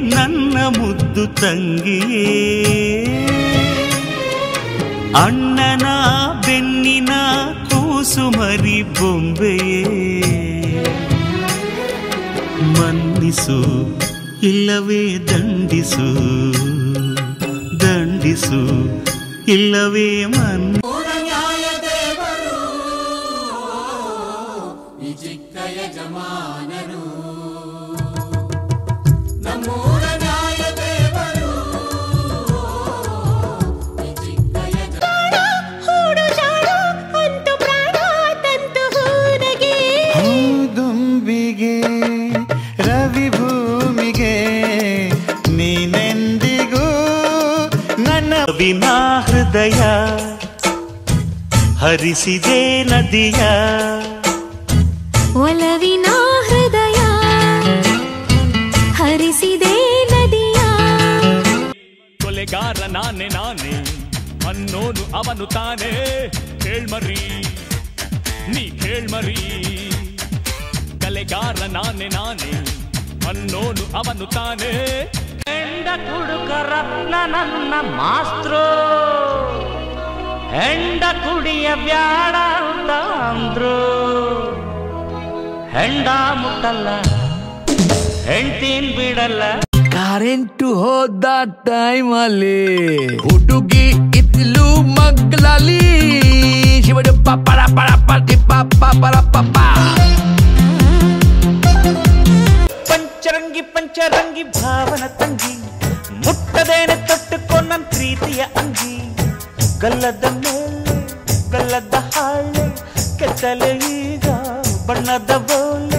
ನನ್ನ ಮುದ್ದು ತಂಗಿಯೇ. ಅಣ್ಣನ ಬೆನ್ನಿನ ಕೂಸುಮರಿ ಬೊಂಬೆಯೇ. ಮನ್ನಿಸು, ಇಲ್ಲವೇ ದಂಡಿಸು. ದಂಡಿಸು, ಇಲ್ಲವೇ ಮನ್ ಚಿಕ್ಕಯ ಜಾಡು ಹೃದಯ ಹರಿಸಿದೆ ನದಿಯ. ಒಲವಿನ ಅನ್ನೋನು ಅವನು ತಾನೇ. ಕೇಳ್ಮರಿ ನೀ ಕೇಳ್ಮರಿ ಕಲೆಗಾರ ನಾನೇ ನಾನೇ ಅನ್ನೋನು ಅವನು ತಾನೇ. ಹೆಂಡ ಕುಡುಕ ರತ್ನ ನನ್ನ ಮಾಸ್ತ್ರು. ಹೆಂಡ ಕುಡಿಯ ಬ್ಯಾಡ ಅಂತ ಅಂದ್ರು. ಹೆಂಡ ಮುಟ್ಟಲ್ಲ ಹೆಂಡತೀನ್ ಬಿಡಲ್ಲ. ಕರೆಂಟು ಹೋದ ಟೈಮಲ್ಲಿ ಹುಡುಗಿ ಮಗ್ಲಲ್ಲಿ ಶಿವಡು ಪರ ಪರ ಪಟಿ ಪಪ್ಪ ಪರ ಪಪ್ಪ ಪಂಚರಂಗಿ ಪಂಚರಂಗಿ, ಭಾವನ ತಂಗಿ. ಮುಟ್ಟದೇನೆ ತೊಟ್ಟುಕೊ ಪ್ರೀತಿಯ ಅಂಗಿ. ಗಲ್ಲದ ಮೇಲೆ, ಗಲ್ಲದ ಹಾಳೆ, ಕೆತ್ತಲೆ ಈಗ ಬಣ್ಣದ ಬೋಲೆ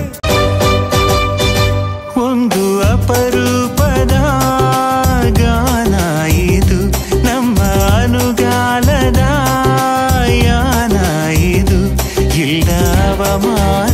my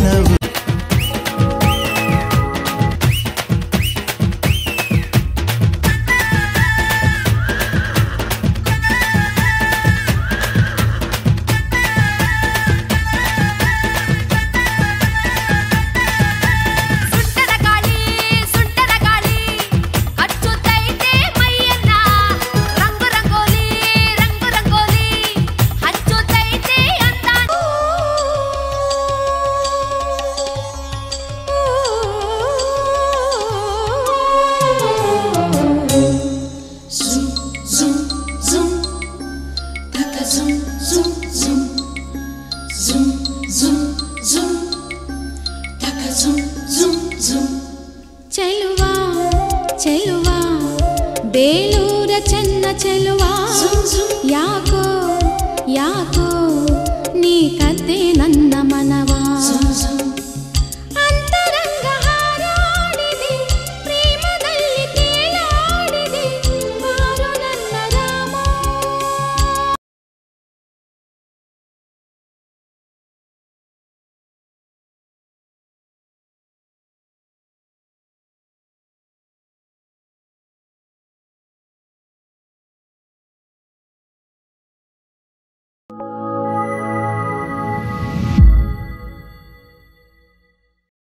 ಬೇಲೂರ ಚೆನ್ನ ಚೆಲುವ Zoom, zoom. ಯಾಕೋ ಯಾಕೋ ನೀ ಕದ್ದೆ ನನ್ನ ಮನವ